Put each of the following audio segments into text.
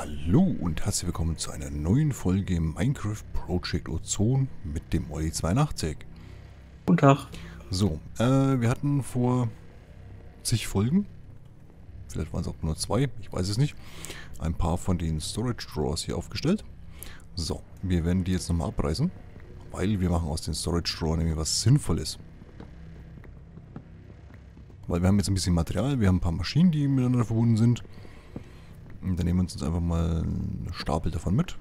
Hallo und herzlich willkommen zu einer neuen Folge Minecraft Project Ozone mit dem Olli 82. Guten Tag. So, äh, wir hatten vor zig Folgen, vielleicht waren es auch nur zwei, ich weiß es nicht, ein paar von den Storage Drawers hier aufgestellt. So, wir werden die jetzt nochmal abreißen, weil wir machen aus den Storage Drawer nämlich was Sinnvolles. Weil wir haben jetzt ein bisschen Material, wir haben ein paar Maschinen, die miteinander verbunden sind. Und dann nehmen wir uns einfach mal einen Stapel davon mit.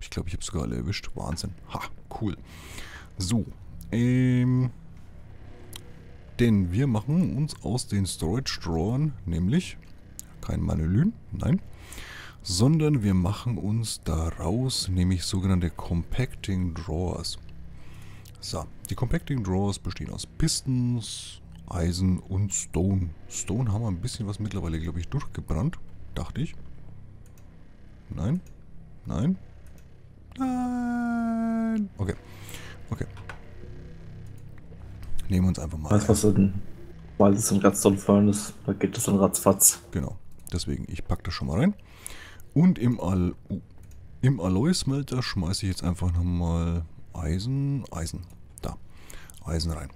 Ich glaube, ich habe sogar alle erwischt. Wahnsinn. Ha, cool. So, ähm... Denn wir machen uns aus den Storage Drawern, nämlich kein Manolyn, nein, sondern wir machen uns daraus nämlich sogenannte Compacting Drawers. So, die Compacting Drawers bestehen aus Pistons, Eisen und Stone. Stone haben wir ein bisschen was mittlerweile, glaube ich, durchgebrannt. Dachte ich. Nein? Nein? Nein! Okay. Okay. Nehmen wir uns einfach mal. Weißt du, was denn? Weil es ein Redstone Furnace, da geht es dann ratzfatz. Genau. Deswegen, ich packe das schon mal rein. Und im, Al uh, im Alloy-Smelter schmeiße ich jetzt einfach nochmal Eisen, Eisen, da, Eisen rein.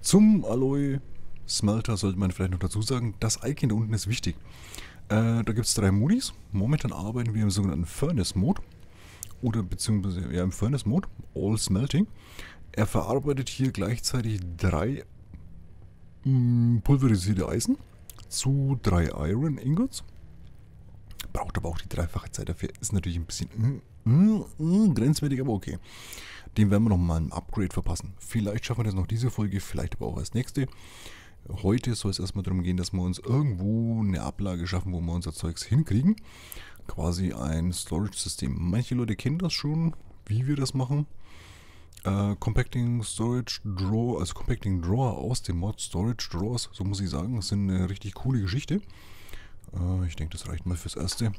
Zum Alloy-Smelter sollte man vielleicht noch dazu sagen, das Icon da unten ist wichtig. Äh, da gibt es drei Modis. Momentan arbeiten wir im sogenannten Furnace-Mode. Oder beziehungsweise ja, im Furnace-Mode, All Smelting. Er verarbeitet hier gleichzeitig drei mh, mm, pulverisierte Eisen zu drei Iron Ingots. Braucht aber auch die dreifache Zeit dafür. Ist natürlich ein bisschen mm, mm, mm, grenzwertig, aber okay. Dem werden wir nochmal ein Upgrade verpassen. Vielleicht schaffen wir das noch diese Folge, vielleicht aber auch als nächste. Heute soll es erstmal darum gehen, dass wir uns irgendwo eine Ablage schaffen, wo wir unser Zeugs hinkriegen. Quasi ein Storage-System. Manche Leute kennen das schon, wie wir das machen. Äh, Compacting Storage Draw, also Compacting Drawer aus dem Mod Storage Drawers, so muss ich sagen, ist eine richtig coole Geschichte. Äh, ich denke, das reicht mal fürs Erste.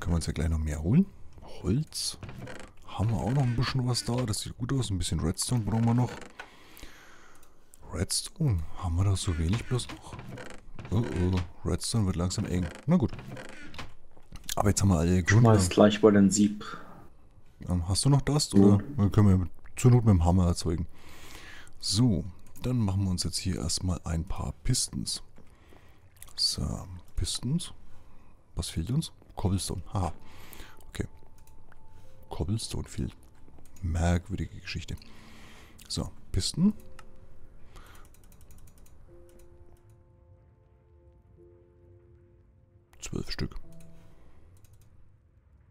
Können wir uns ja gleich noch mehr holen. Holz. Haben wir auch noch ein bisschen was da. Das sieht gut aus. Ein bisschen Redstone brauchen wir noch. Redstone. Haben wir da so wenig bloß noch? Oh oh. Redstone wird langsam eng. Na gut. Aber jetzt haben wir alle Grund. Schmeiß gleich mal den Sieb. Hast du noch das? Oder ja. können wir zur Not mit dem Hammer erzeugen? So, dann machen wir uns jetzt hier erstmal ein paar Pistons. So, Pistons. Was fehlt uns? Cobblestone. Haha. Cobblestone Field. Merkwürdige Geschichte. So, Pisten. Zwölf Stück.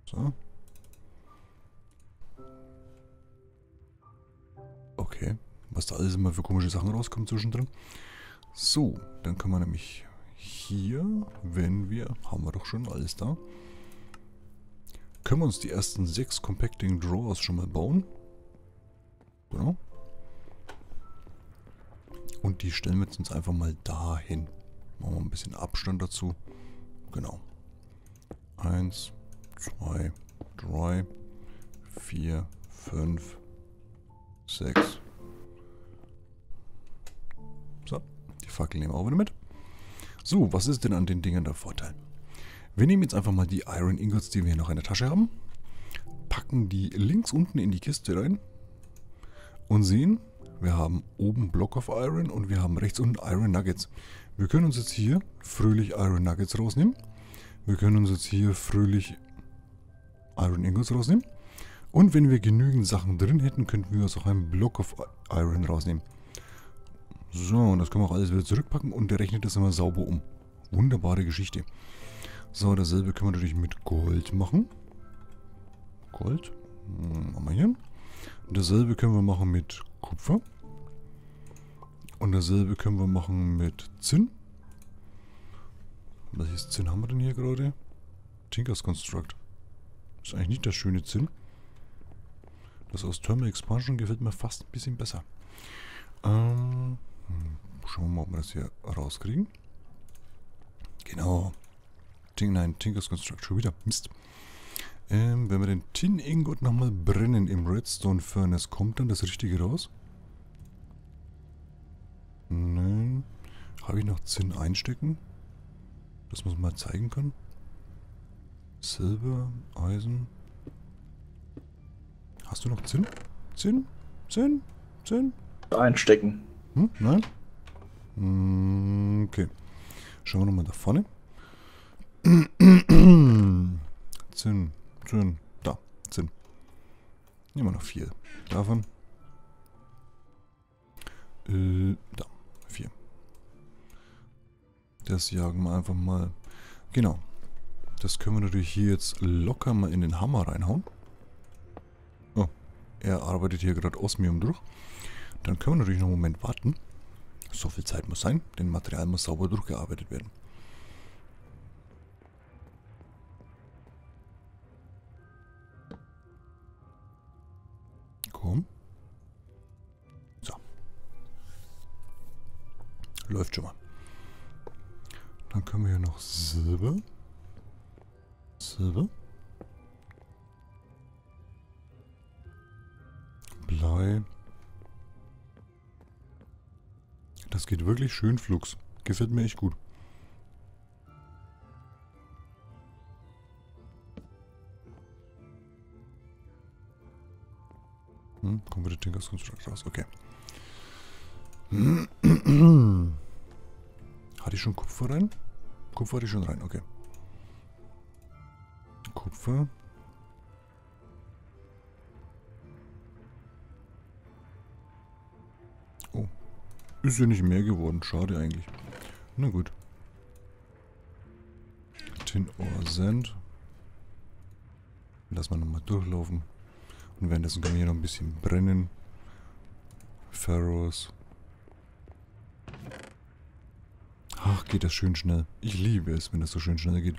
So. Okay. Was da alles immer für komische Sachen rauskommt zwischendrin. So, dann können wir nämlich hier, wenn wir, haben wir doch schon alles da können wir uns die ersten sechs Compacting Drawers schon mal bauen. Genau. Und die stellen wir jetzt uns einfach mal dahin. Machen wir ein bisschen Abstand dazu. Genau. Eins, zwei, drei, vier, fünf, sechs. So, die Fackel nehmen wir auch wieder mit. So, was ist denn an den Dingen der Vorteil? Wir nehmen jetzt einfach mal die Iron Ingots, die wir hier noch in der Tasche haben, packen die links unten in die Kiste rein und sehen, wir haben oben Block of Iron und wir haben rechts unten Iron Nuggets. Wir können uns jetzt hier fröhlich Iron Nuggets rausnehmen. Wir können uns jetzt hier fröhlich Iron Ingots rausnehmen. Und wenn wir genügend Sachen drin hätten, könnten wir uns auch einen Block of Iron rausnehmen. So, und das können wir auch alles wieder zurückpacken und der rechnet das immer sauber um. Wunderbare Geschichte. So, dasselbe können wir natürlich mit Gold machen. Gold. Hm, machen wir hier. Und dasselbe können wir machen mit Kupfer. Und dasselbe können wir machen mit Zinn. Welches Zinn haben wir denn hier gerade? Tinkers Construct. Ist eigentlich nicht das schöne Zinn. Das aus Thermal Expansion gefällt mir fast ein bisschen besser. Ähm, hm, schauen wir mal, ob wir das hier rauskriegen. Genau. Ting, nein, Tinkers Construct schon wieder. Mist. Ähm, wenn wir den Tin Ingot nochmal brennen im Redstone Furnace, kommt dann das Richtige raus? ich noch Zinn einstecken? Das muss man mal zeigen können. Silber, Eisen. Hast du noch Zinn? Zinn? Zinn? Zinn? Einstecken. Hm? Nein? Hm, Okay. Schauen wir nochmal da vorne. Zinn, Zinn, da, Zinn. Nehmen wir noch vier davon. Äh, da, vier. Das jagen wir einfach mal. Genau. Das können wir natürlich hier jetzt locker mal in den Hammer reinhauen. Oh, er arbeitet hier gerade Osmium durch. Dann können wir natürlich noch einen Moment warten. So viel Zeit muss sein, denn Material muss sauber durchgearbeitet werden. Komm. So. Läuft schon mal. Dann können wir hier noch Silber. Silber. Blei. Das geht wirklich schön flugs. Gefällt mir echt gut. Hm, kommt wieder Tinkers Construct raus. Okay. Hatte ich schon Kupfer rein? Kupfer hatte ich schon rein, okay. Kupfer. Ist ja nicht mehr geworden. Schade eigentlich. Na gut. Tin Ore Sand. Lass mal nochmal durchlaufen. Und währenddessen können wir hier noch ein bisschen brennen. Pharaohs. Ach, geht das schön schnell. Ich liebe es, wenn das so schön schnell geht.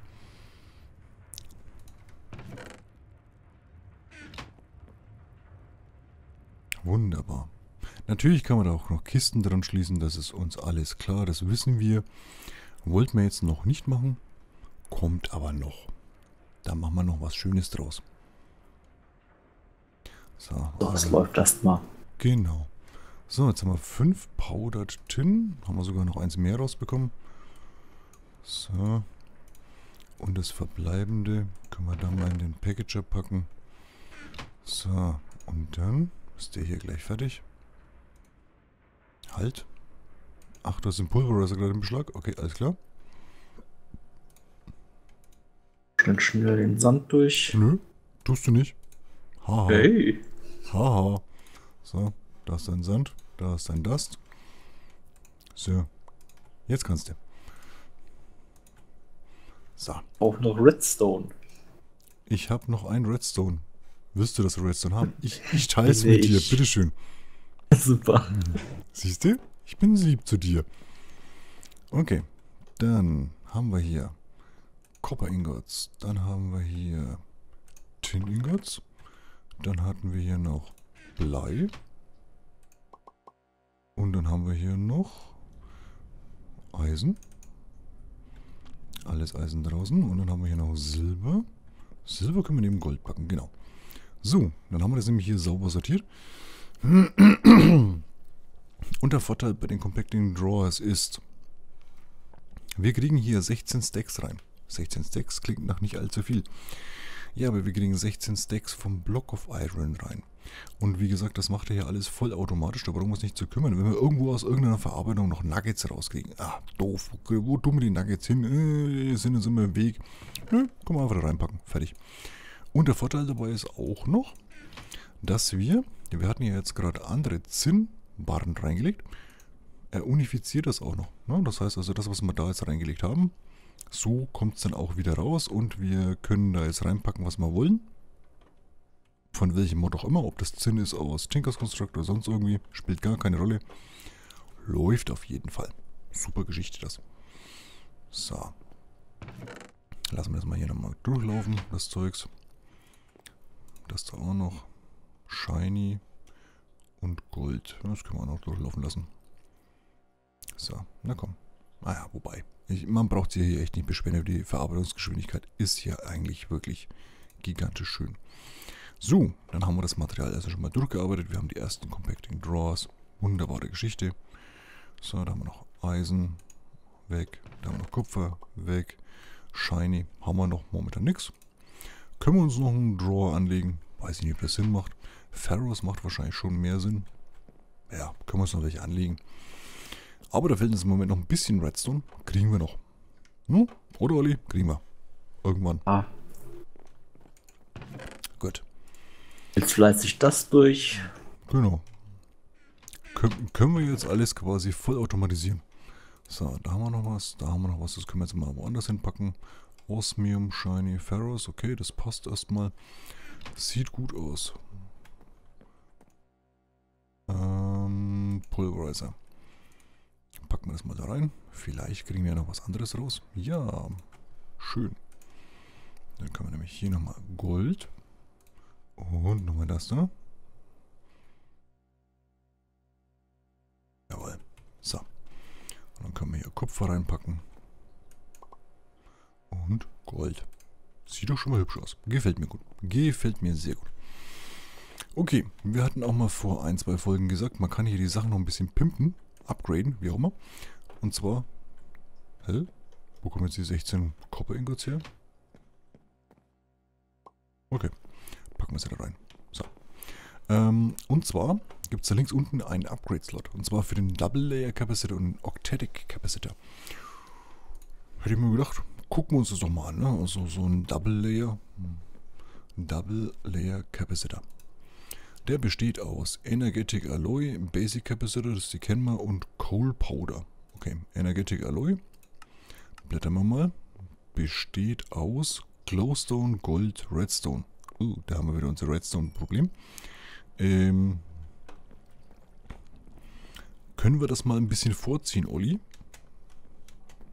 Wunderbar. Natürlich kann man da auch noch Kisten dran schließen, das ist uns alles klar, das wissen wir. Wollten wir jetzt noch nicht machen, kommt aber noch. Da machen wir noch was Schönes draus. So, Das also- läuft erstmal. Genau. So, jetzt haben wir 5 Powdered Tin. Haben wir sogar noch eins mehr rausbekommen. So. Und das Verbleibende können wir dann mal in den Packager packen. So. Und dann ist der hier gleich fertig. Halt. Ach, das ist ein Pulverizer gerade im Beschlag. Okay, alles klar. Schnell schnell den Sand durch. Nö, tust du nicht. Haha. Hey. Haha. So, da ist dein Sand, da ist dein Dust. So, jetzt kannst du. So, Auch noch Redstone. ich habe noch ein Redstone. Willst du das Redstone haben? Ich, ich teile es Nee, mit dir, bitteschön. Super. Siehst du? Ich bin lieb zu dir. Okay, dann haben wir hier Copper Ingots. Dann haben wir hier Tin Ingots. Dann hatten wir hier noch Blei. Und dann haben wir hier noch Eisen. Alles Eisen draußen. Und dann haben wir hier noch Silber. Silber können wir neben Gold packen, genau. So, dann haben wir das nämlich hier sauber sortiert. Und der Vorteil bei den Compacting Drawers ist, wir kriegen hier 16 Stacks rein. 16 Stacks klingt nach nicht allzu viel. Ja, aber wir kriegen 16 Stacks vom Block of Iron rein. Und wie gesagt, das macht er hier alles vollautomatisch, da brauchen wir uns nicht zu kümmern. Wenn wir irgendwo aus irgendeiner Verarbeitung noch Nuggets rauskriegen, ah, doof, wo tun wir die Nuggets hin? Äh, sind uns immer im Weg. Nö, können wir einfach da reinpacken, fertig. Und der Vorteil dabei ist auch noch, dass wir, wir hatten ja jetzt gerade andere Zinnbarren reingelegt, er unifiziert das auch noch. Ne? Das heißt also, das, was wir da jetzt reingelegt haben, so kommt es dann auch wieder raus und wir können da jetzt reinpacken, was wir wollen. Von welchem Mod auch immer, ob das Zinn ist aus Tinkers Construct oder sonst irgendwie, spielt gar keine Rolle. Läuft auf jeden Fall. Super Geschichte das. So. Lassen wir das mal hier nochmal durchlaufen, das Zeugs. Das da auch noch. Shiny und Gold. Das können wir auch noch durchlaufen lassen. So, na komm. Naja, wobei. Ich, man braucht sich hier echt nicht beschweren. Die Verarbeitungsgeschwindigkeit ist hier eigentlich wirklich gigantisch schön. So, dann haben wir das Material also schon mal durchgearbeitet. Wir haben die ersten Compacting Drawers. Wunderbare Geschichte. So, da haben wir noch Eisen weg. Da haben wir noch Kupfer, weg. Shiny haben wir noch momentan nichts. Können wir uns noch einen Drawer anlegen? Weiß ich nicht, ob das Sinn macht. Pharaohs macht wahrscheinlich schon mehr Sinn. Ja, können wir uns noch welche anlegen. Aber da fehlt uns im Moment noch ein bisschen Redstone. Kriegen wir noch. Hm? Oder Olli? Kriegen wir. Irgendwann. Ah, Gut. jetzt fleißig das durch. Genau. Können, können wir jetzt alles quasi voll automatisieren. So, da haben wir noch was, da haben wir noch was, das können wir jetzt mal woanders hinpacken. Osmium, Shiny, Pharaohs, okay, das passt erstmal. Sieht gut aus. Ähm, Pulverizer. Packen wir das mal da rein. Vielleicht kriegen wir noch was anderes raus. Ja, schön. Dann können wir nämlich hier nochmal Gold. Und nochmal das da. Jawohl. So. Und dann können wir hier Kupfer reinpacken. Und Gold. Sieht doch schon mal hübsch aus. Gefällt mir gut. Gefällt mir sehr gut. Okay, wir hatten auch mal vor ein, zwei Folgen gesagt, man kann hier die Sachen noch ein bisschen pimpen, upgraden, wie auch immer. Und zwar, hä? Wo kommen jetzt die 16 Copper Ingots her? Okay, packen wir sie da rein. So. Ähm, und zwar gibt es da links unten einen Upgrade-Slot. Und zwar für den Double Layer Capacitor und Octetic Capacitor. Hätte ich mir gedacht, gucken wir uns das doch mal an. Ne? Also so ein Double Layer. Der besteht aus Energetic Alloy, Basic Capacitor, das die kennen wir, und Coal Powder. Okay, Energetic Alloy. Blättern wir mal. Besteht aus Glowstone, Gold, Redstone. Uh, da haben wir wieder unser Redstone-Problem. Ähm, können wir das mal ein bisschen vorziehen, Olli?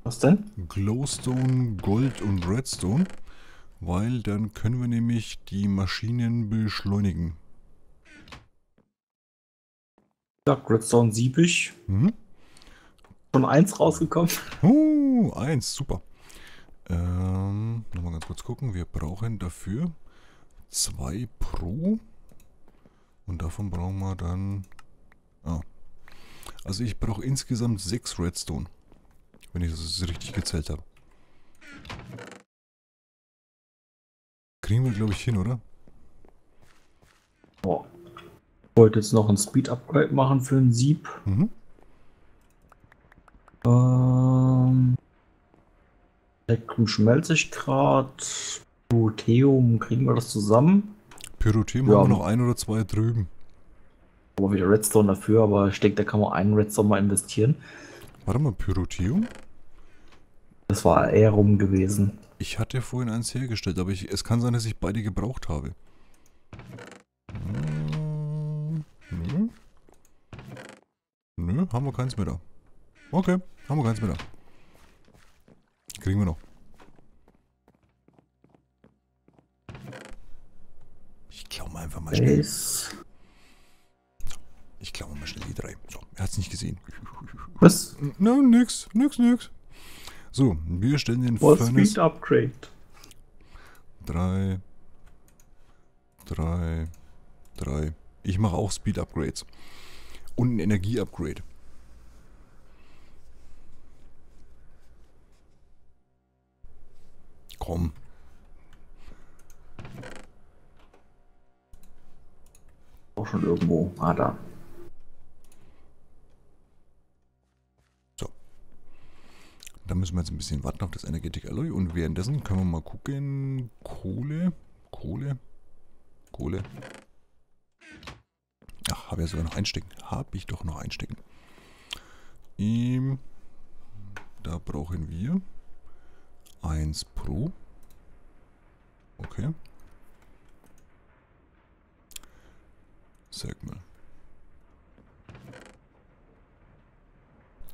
Was denn? Glowstone, Gold und Redstone. Weil dann können wir nämlich die Maschinen beschleunigen. Ja, Redstone siebig. Mhm. Schon eins rausgekommen. Uh, eins, super. Ähm, nochmal ganz kurz gucken. Wir brauchen dafür zwei pro. Und davon brauchen wir dann... Ah. Also ich brauche insgesamt sechs Redstone. Wenn ich das richtig gezählt habe. Kriegen wir, glaube ich, hin, oder? Boah. Ich wollte jetzt noch ein Speed-Upgrade machen für ein Sieb. Mhm. Ähm, Elektrum Schmelziggrad, Proteum, kriegen wir das zusammen? Pyrotheum Ja. haben wir noch ein oder zwei drüben. Aber wieder Redstone dafür, aber ich denke, da kann man einen Redstone mal investieren. Warte mal, Pyrotheum? Das war eher rum gewesen. Ich hatte vorhin eins hergestellt, aber ich, es kann sein, dass ich beide gebraucht habe. Hm, Nö. Nö, haben wir keins mehr da. Okay, haben wir keins mehr da. Kriegen wir noch. Ich klaue mal einfach mal schnell. Ich klaue mal schnell die drei. So, er hat es nicht gesehen. Was? Na, nix, nix, nix. So, wir stellen den For Furnace. Speed Upgrade. 3, 3, 3. Ich mache auch Speed Upgrades. Und ein Energie Upgrade. Komm. Auch schon irgendwo. Ah, da. Da müssen wir jetzt ein bisschen warten auf das Energetic Alloy. Und währenddessen können wir mal gucken. Kohle. Kohle. Kohle. Ach, habe ja sogar noch einstecken. Habe ich doch noch einstecken. Ähm, da brauchen wir 1 pro. Okay. Sag mal.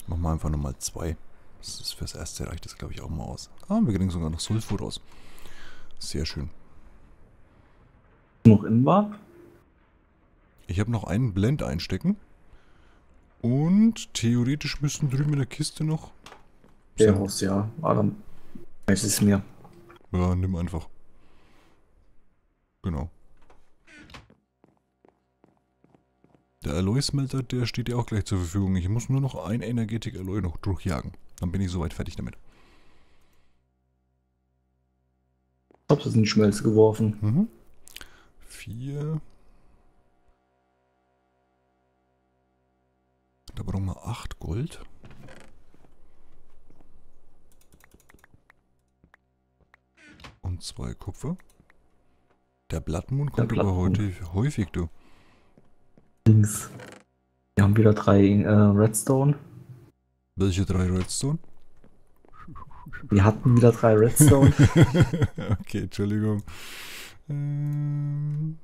Machen wir einfach nochmal zwei. Das ist fürs erste reicht das glaube ich auch mal aus. Ah, wir kriegen sogar noch Sulfur raus. Sehr schön. Noch in war? Ich habe noch einen Blend einstecken. Und theoretisch müssten drüben in der Kiste noch. Der muss ja. Ah, dann es mir. Ja, nimm einfach. Genau. Der Alloy-Smelter, der steht ja auch gleich zur Verfügung. Ich muss nur noch ein Energetik-Alloy noch durchjagen. Dann bin ich soweit fertig damit. Ich hab das in die Schmelze geworfen. Mhm. Vier. Da brauchen wir acht Gold. Zwei Kupfer. Der Blattmond kommt Der aber heute häufig, du. Links. Wir haben wieder drei äh, Redstone. Welche drei Redstone? Wir hatten wieder drei Redstone. okay, Entschuldigung. Ähm.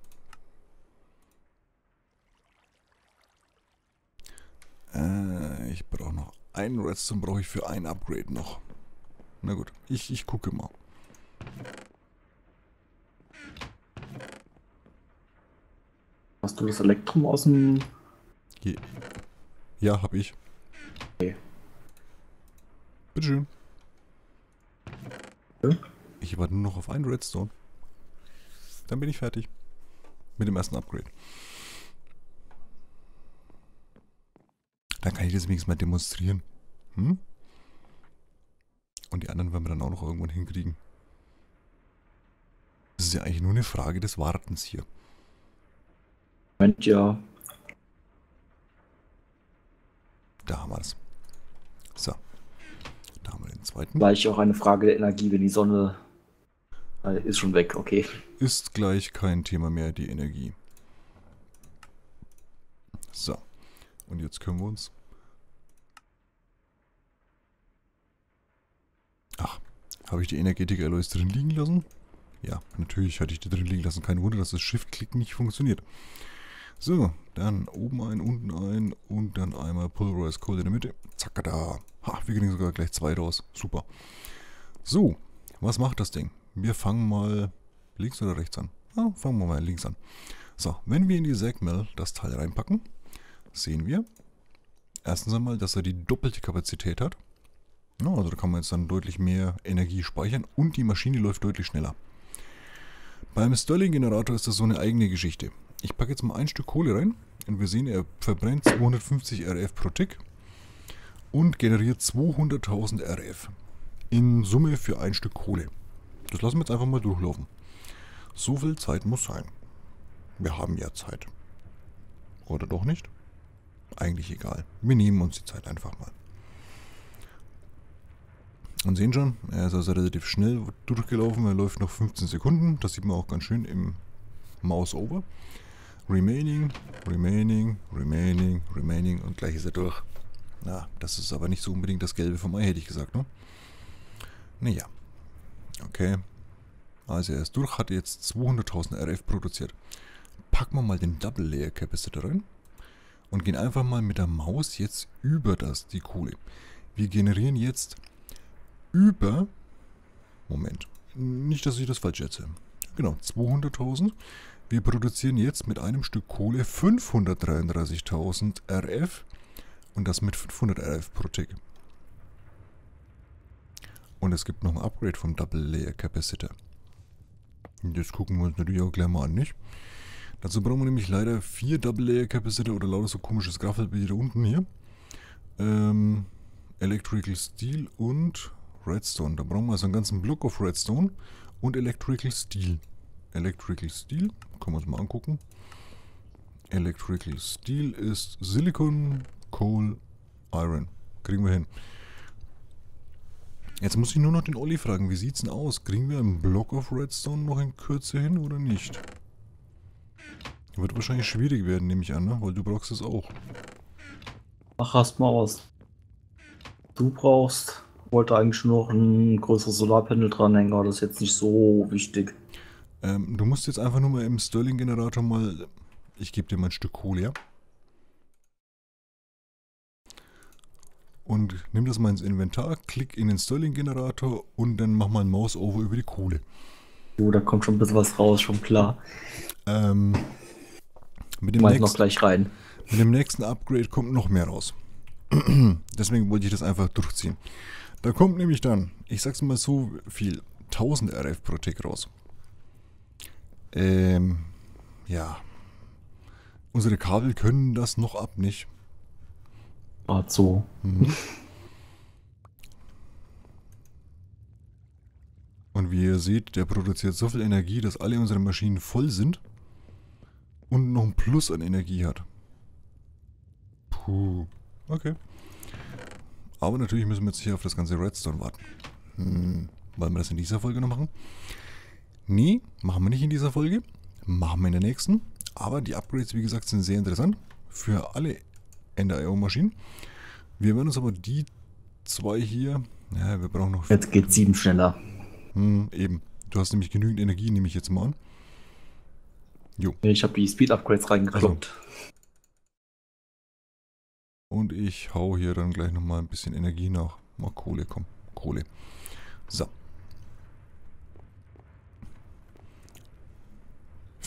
Äh, ich brauche noch einen Redstone, brauche ich für ein Upgrade noch. Na gut, ich, ich gucke mal. Hast du das Elektrum aus dem. Je ja, hab ich. Okay. Bitteschön. Ja? Ich warte nur noch auf einen Redstone. Dann bin ich fertig. Mit dem ersten Upgrade. Dann kann ich das wenigstens mal demonstrieren. Hm? Und die anderen werden wir dann auch noch irgendwann hinkriegen. Das ist ja eigentlich nur eine Frage des Wartens hier. Moment, ja. Da haben wir es. So. Da haben wir den zweiten. Gleich auch eine Frage der Energie, wenn die Sonne. Äh, ist schon weg, okay. Ist gleich kein Thema mehr, die Energie. So. Und jetzt können wir uns... Ach, habe ich die Energetik-Alloys drin liegen lassen? Ja, natürlich hatte ich die drin liegen lassen. Kein Wunder, dass das Shift-Klick nicht funktioniert. So, dann oben ein, unten ein und dann einmal Pulverized Coal in der Mitte. Zack, da. Ha, wir kriegen sogar gleich zwei raus. Super. So, was macht das Ding? Wir fangen mal links oder rechts an. Ja, fangen wir mal links an. So, wenn wir in die Segmill das Teil reinpacken, sehen wir erstens einmal, dass er die doppelte Kapazität hat. Ja, also da kann man jetzt dann deutlich mehr Energie speichern und die Maschine läuft deutlich schneller. Beim Stirling-Generator ist das so eine eigene Geschichte. Ich packe jetzt mal ein Stück Kohle rein und wir sehen, er verbrennt 250 RF pro Tick und generiert 200.000 RF in Summe für ein Stück Kohle. Das lassen wir jetzt einfach mal durchlaufen. So viel Zeit muss sein. Wir haben ja Zeit. Oder doch nicht? Eigentlich egal. Wir nehmen uns die Zeit einfach mal. Und sehen schon, er ist also relativ schnell durchgelaufen. Er läuft noch 15 Sekunden. Das sieht man auch ganz schön im Mouse over. Remaining, remaining, remaining, remaining und gleich ist er durch. Na, das ist aber nicht so unbedingt das Gelbe vom Ei, hätte ich gesagt, ne? Naja. Okay. Also er ist durch, hat jetzt 200.000 RF produziert. Packen wir mal den Double Layer Capacitor rein und gehen einfach mal mit der Maus jetzt über das, die Kohle. Wir generieren jetzt über, Moment, nicht, dass ich das falsch erzähle. Genau, 200.000. Wir produzieren jetzt mit einem Stück Kohle 533.000 RF und das mit 500 RF pro Tick. Und es gibt noch ein Upgrade vom Double Layer Capacitor. Das gucken wir uns natürlich auch gleich mal an, nicht? Dazu brauchen wir nämlich leider vier Double Layer Capacitor oder lauter so komisches Graffel wie da unten hier. Ähm, Electrical Steel und Redstone. Da brauchen wir also einen ganzen Block auf Redstone und Electrical Steel. Electrical Steel, können wir uns mal angucken. Electrical Steel ist Silicon, Coal, Iron. Kriegen wir hin. Jetzt muss ich nur noch den Olli fragen, wie sieht's denn aus? Kriegen wir einen Block of Redstone noch in Kürze hin oder nicht? Wird wahrscheinlich schwierig werden, nehme ich an, ne? Weil du brauchst es auch. Mach erst mal aus. Du brauchst. Wollte eigentlich nur noch ein größeres Solarpanel dranhängen, aber das ist jetzt nicht so wichtig. Ähm, du musst jetzt einfach nur mal im Stirling-Generator mal... Ich gebe dir mal ein Stück Kohle, ja? Und nimm das mal ins Inventar, klick in den Stirling-Generator und dann mach mal ein Mouse-Over über die Kohle. Jo, da kommt schon ein bisschen was raus, schon klar. Ähm, mit, dem mach noch nächsten, gleich rein. mit dem nächsten Upgrade kommt noch mehr raus. Deswegen wollte ich das einfach durchziehen. Da kommt nämlich dann, ich sag's mal so viel, 1000 RF pro Tick raus. Ähm, ja. Unsere Kabel können das noch ab, nicht? Gerade so. Mhm. Und wie ihr seht, der produziert so viel Energie, dass alle unsere Maschinen voll sind und noch ein Plus an Energie hat. Puh. Okay. Aber natürlich müssen wir jetzt hier auf das ganze Redstone warten. Hm. Wollen wir das in dieser Folge noch machen? Nee, machen wir nicht in dieser Folge. Machen wir in der nächsten. Aber die Upgrades, wie gesagt, sind sehr interessant. Für alle Ender-IO-Maschinen. Wir werden uns aber die zwei hier... Ja, wir brauchen noch... Jetzt geht sieben schneller. Hm, eben. Du hast nämlich genügend Energie, nehme ich jetzt mal an. Jo. Ich habe die Speed-Upgrades reingekloppt. Also. Und ich hau hier dann gleich nochmal ein bisschen Energie nach. Mal Kohle, komm. Kohle. So.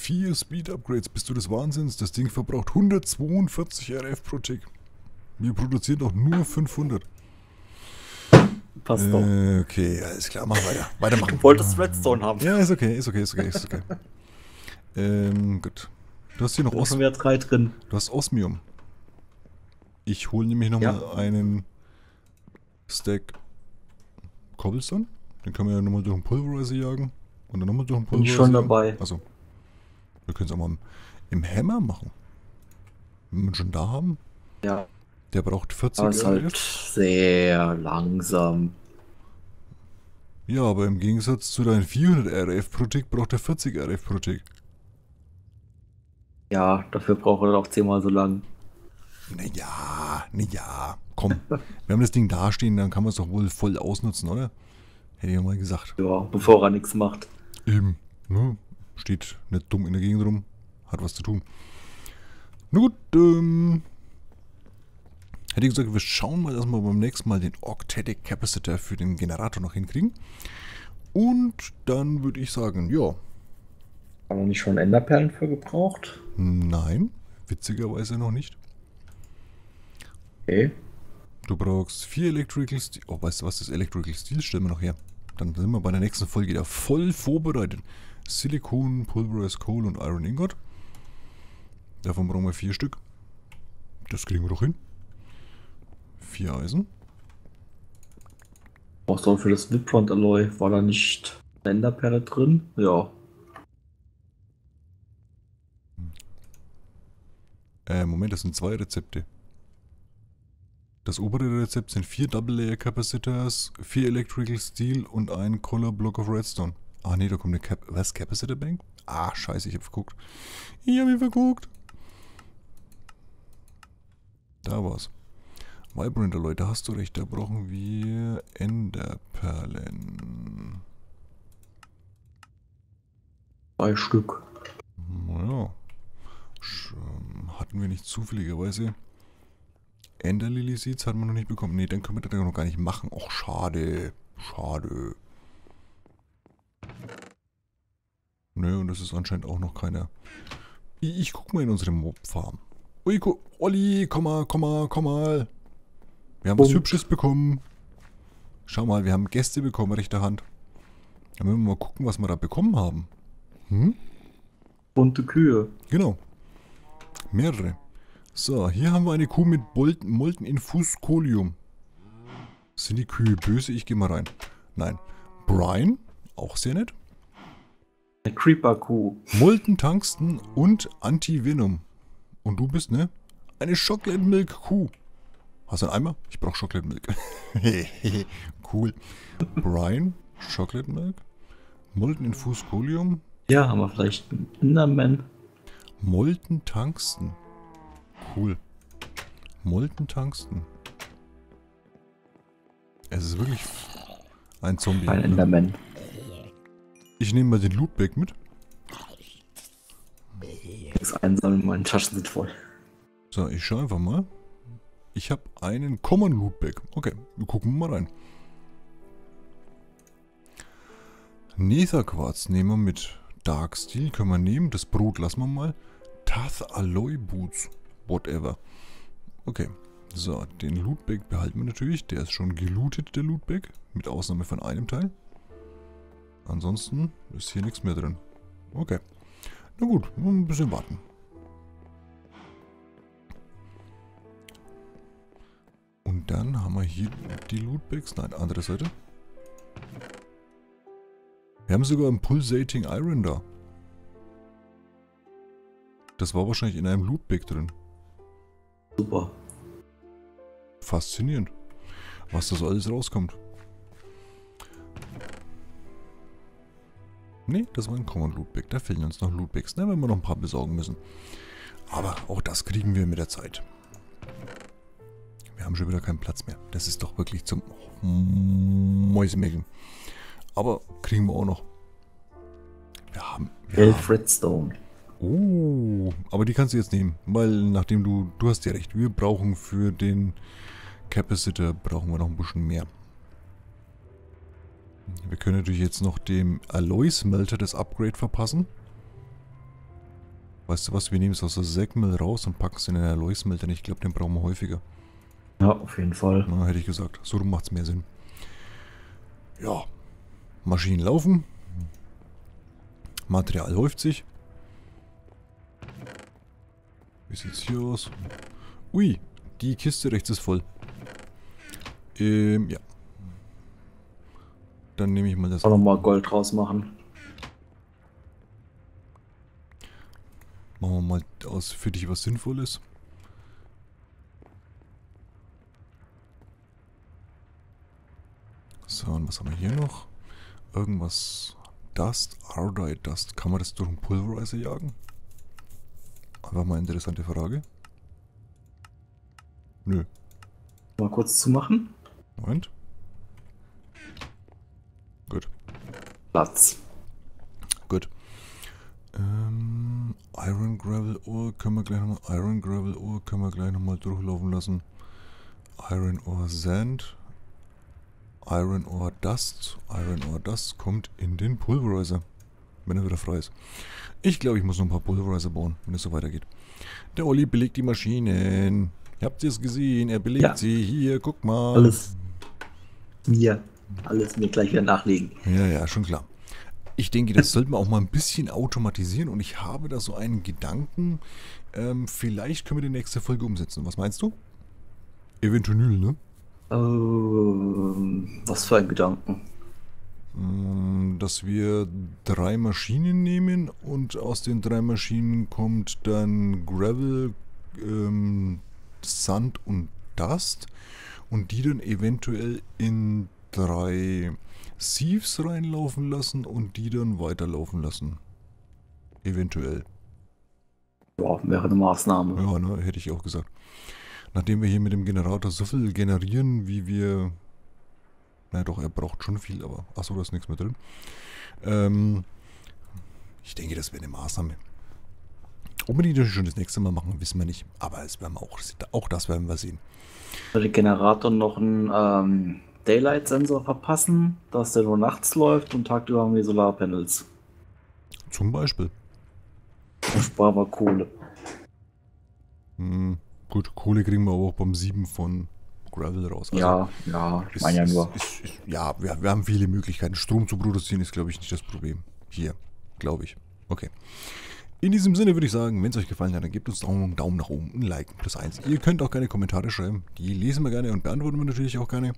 Vier Speed-Upgrades. Bist du des Wahnsinns? Das Ding verbraucht 142 RF pro Tick. Wir produzieren doch nur 500. Passt doch. Äh, okay, alles klar, mach weiter. Weitermachen. Du wolltest Redstone haben. Ja, ist okay, ist okay, ist okay, ist okay. ähm, gut. Du hast hier noch Osmium. wir drei drin. Du hast Osmium. Ich hole nämlich nochmal ja. einen Stack Cobblestone. Den können wir ja nochmal durch den Pulverizer jagen. Und dann nochmal durch den Pulverizer. Bin schon dabei. Also, wir können es auch mal im Hammer machen. Wenn wir ihn schon da haben. Ja. Der braucht 40 aber ist halt sehr langsam. Ja, aber im Gegensatz zu deinen 400 RF pro Tick braucht er 40 RF pro Tick. Ja, dafür braucht er auch zehnmal so lang. Naja, naja, komm. Wir haben das Ding dastehen, dann kann man es doch wohl voll ausnutzen, oder? Hätte ich ja mal gesagt. Ja, bevor er nichts macht. Eben, ne? Steht nicht dumm in der Gegend rum, hat was zu tun. Na gut, ähm, Hätte ich gesagt, wir schauen mal, dass wir beim nächsten Mal den Octetic Capacitor für den Generator noch hinkriegen. Und dann würde ich sagen, ja. Haben wir nicht schon Enderperlen für gebraucht? Nein, witzigerweise noch nicht. Okay. Du brauchst vier Electrical Steel. Oh, weißt du was, das Electrical Steel stellen wir noch her. Dann sind wir bei der nächsten Folge wieder voll vorbereitet. Silikon, Pulverized Coal und Iron Ingot. Davon brauchen wir vier Stück. Das kriegen wir doch hin. Vier Eisen. Du auch für das Nipfront Alloy? War da nicht eine Enderperle drin? Ja. Äh, Moment, das sind zwei Rezepte. Das obere Rezept sind vier Double Layer Capacitors, vier Electrical Steel und ein Color Block of Redstone. Ah ne, da kommt eine Cap was Capacitor Bank? Ah, scheiße, ich hab verguckt. Ich hab mich verguckt. Da war's. Vibrator, Leute, hast du recht, da brauchen wir Enderperlen. Zwei Stück. Naja. Hatten wir nicht zufälligerweise. Ender Lily Seeds hatten wir noch nicht bekommen. Ne, dann können wir das noch gar nicht machen. Och, schade. Schade. Nö, und das ist anscheinend auch noch keiner. Ich, ich guck mal in unsere Mob-Farm. Ui, Olli, komm mal, komm mal, komm mal. Wir haben was Hübsches bekommen. Schau mal, wir haben Gäste bekommen, rechter Hand. Dann müssen wir mal gucken, was wir da bekommen haben. Hm? Bunte Kühe. Genau. Mehrere. So, hier haben wir eine Kuh mit Molten Infuscolium. Sind die Kühe böse? Ich gehe mal rein. Nein. Brian, auch sehr nett. Eine Creeper-Kuh. Molten Tungsten und Anti-Venom. Und du bist, ne? Eine Chocolate Milk Kuh. Hast du einen Eimer? Ich brauche Chocolate Milk. cool. Brian, Chocolate Milk. Molten Infus Colium. Ja, haben wir vielleicht einen Enderman. Molten Tungsten. Cool. Molten Tungsten. Es ist wirklich ein Zombie. Ein Enderman. Ich nehme mal den Lootbag mit. Das Einsammeln, meine Taschen sind voll. So, ich schaue einfach mal. Ich habe einen Common Loot Bag. Okay, wir gucken mal rein. Netherquarz nehmen wir mit. Dark Steel können wir nehmen. Das Brot lassen wir mal. Tath Alloy Boots. Whatever. Okay. So, den Lootbag behalten wir natürlich. Der ist schon gelootet, der Lootbag. Mit Ausnahme von einem Teil. Ansonsten ist hier nichts mehr drin. Okay. Na gut, ein bisschen warten. Und dann haben wir hier die Lootbags. Nein, andere Seite. Wir haben sogar ein Pulsating Iron da. Das war wahrscheinlich in einem Lootbag drin. Super. Faszinierend, was da so alles rauskommt. Ne, das war ein Common Lootbag. Da fehlen uns noch Lootbags. Da werden wir noch ein paar besorgen müssen. Aber auch das kriegen wir mit der Zeit. Wir haben schon wieder keinen Platz mehr. Das ist doch wirklich zum Mäusemecken. Aber kriegen wir auch noch. Wir haben... Wir Elf Redstone. Oh, aber die kannst du jetzt nehmen. Weil nachdem du... Du hast ja recht. Wir brauchen für den Capacitor brauchen wir noch ein bisschen mehr. Wir können natürlich jetzt noch dem Alloy-Smelter das Upgrade verpassen. Weißt du was, wir nehmen es aus der Segmill raus und packen es in den Alloy-Smelter. Ich glaube, den brauchen wir häufiger. Ja, auf jeden Fall. Na, hätte ich gesagt. So macht es mehr Sinn. Ja. Maschinen laufen. Material häuft sich. Wie sieht's hier aus? Ui, die Kiste rechts ist voll. Ähm, ja. Dann nehme ich mal das. Auch nochmal Gold draus machen. Machen wir mal aus für dich was Sinnvolles. So, und was haben wir hier noch? Irgendwas. Dust, Ardite Dust. Kann man das durch einen Pulverizer jagen? Einfach mal eine interessante Frage. Nö. Mal kurz zumachen. Moment. Gut. Platz. Gut. Ähm, Iron Gravel Ore können wir gleich nochmal. Iron Gravel Ore können wir gleich nochmal durchlaufen lassen. Iron Ore Sand. Iron Ore Dust. Iron Ore Dust kommt in den Pulverizer. Wenn er wieder frei ist. Ich glaube, ich muss noch ein paar Pulverizer bauen, wenn es so weitergeht. Der Olli belegt die Maschinen. Habt ihr es gesehen? Er belegt ja. sie. Hier, guck mal. Alles. Hier. Alles mir gleich wieder nachlegen. Ja, ja, schon klar. Ich denke, das sollten wir auch mal ein bisschen automatisieren und ich habe da so einen Gedanken. Ähm, vielleicht können wir die nächste Folge umsetzen. Was meinst du? Eventuell, ne? Ähm, was für ein Gedanken? Mm, dass wir drei Maschinen nehmen und aus den drei Maschinen kommt dann Gravel, ähm, Sand und Dust und die dann eventuell in drei Sieves reinlaufen lassen und die dann weiterlaufen lassen. Eventuell. Ja, wäre eine Maßnahme. Ja, ne, hätte ich auch gesagt. Nachdem wir hier mit dem Generator so viel generieren, wie wir... Na doch, er braucht schon viel, aber... Achso, da ist nichts mehr drin. Ähm, ich denke, das wäre eine Maßnahme. Ob wir die schon das nächste Mal machen, wissen wir nicht. Aber es werden wir auch, auch das werden wir sehen. Der Generator noch ein ähm, Daylight-Sensor verpassen, dass der nur nachts läuft und tagsüber haben wir Solarpanels? Zum Beispiel. Da sparen wir Kohle. Hm, gut, Kohle kriegen wir aber auch beim 7 von Gravel raus. Also ja, ja, ich meine ja nur. Ist, ist, ja, wir, wir haben viele Möglichkeiten. Strom zu produzieren ist, glaube ich, nicht das Problem. Hier, glaube ich. Okay. In diesem Sinne würde ich sagen, wenn es euch gefallen hat, dann gebt uns doch einen Daumen nach oben, ein Like, plus eins. Ihr könnt auch gerne Kommentare schreiben, die lesen wir gerne und beantworten wir natürlich auch gerne.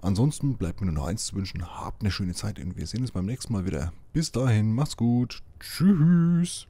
Ansonsten bleibt mir nur noch eins zu wünschen, habt eine schöne Zeit und wir sehen uns beim nächsten Mal wieder. Bis dahin, macht's gut, tschüss.